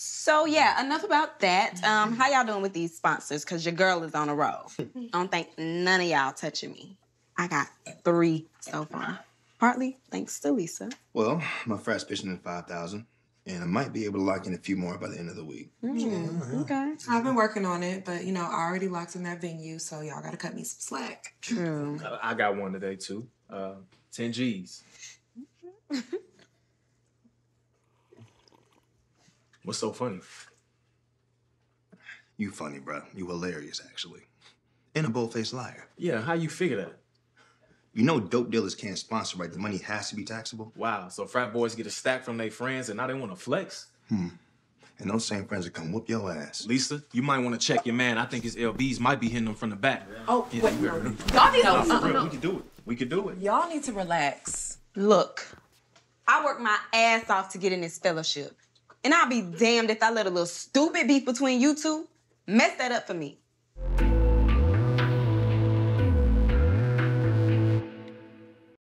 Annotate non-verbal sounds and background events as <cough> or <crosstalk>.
So yeah, enough about that. Um, how y'all doing with these sponsors? Cause your girl is on a roll. I <laughs> don't think none of y'all touching me. I got three so far. Partly thanks to Lisa. Well, my frat's pitching in 5,000, and I might be able to lock in a few more by the end of the week. Mm, okay. I've been working on it, but you know, I already locked in that venue, so y'all gotta cut me some slack. True. I got one today too. Uh, 10 G's. <laughs> What's so funny? You funny, bro. You hilarious, actually. And a bold-faced liar. Yeah, how you figure that? You know dope dealers can't sponsor, right? The money has to be taxable. Wow, so frat boys get a stack from their friends and now they want to flex? Hmm. And those same friends will come whoop your ass. Lisa, you might want to check your man. I think his LBs might be hitting him from the back. Oh, Yeah, wait, you no. Y'all need No, to- for real, uh-uh. we can do it. We can do it. Y'all need to relax. Look, I worked my ass off to get in this fellowship. And I'll be damned if I let a little stupid beef between you two mess that up for me.